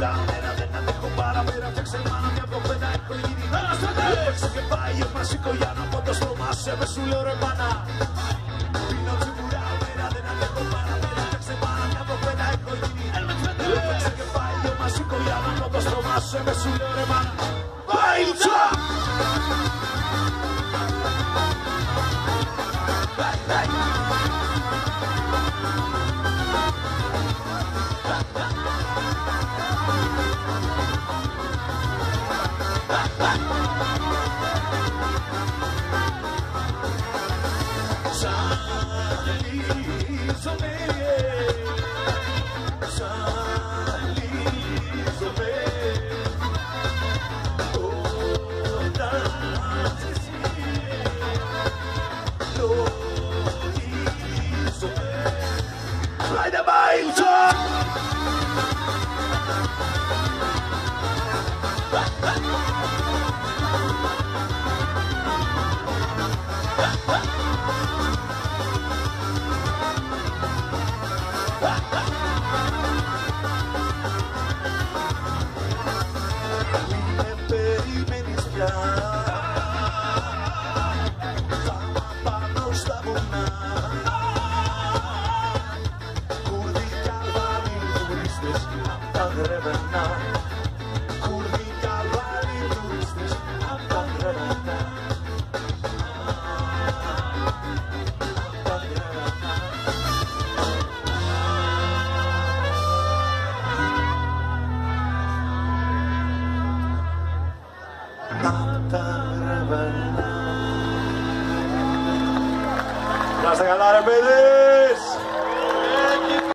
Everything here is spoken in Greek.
μιλάω μέρα δεν αντέχω παραπέρα Φτιάξε μάνα μια κοπέλα έχω γίνει Έπαιξε και πάει ο μασικό για να πω το στόμα σου Έβε σου λέω ρε μάνα Πίνω τσιμπουράω μέρα δεν αντέχω παραπέρα Φτιάξε μάνα μια κοπέλα έχω γίνει Έπαιξε και πάει ο μασικό για να πω το στόμα σου Έβε σου λέω ρε μάνα Μπαϊλτσα! Ζαλίζομαι, ζαλίζομαι Ha! Gracias, Galera Mendes!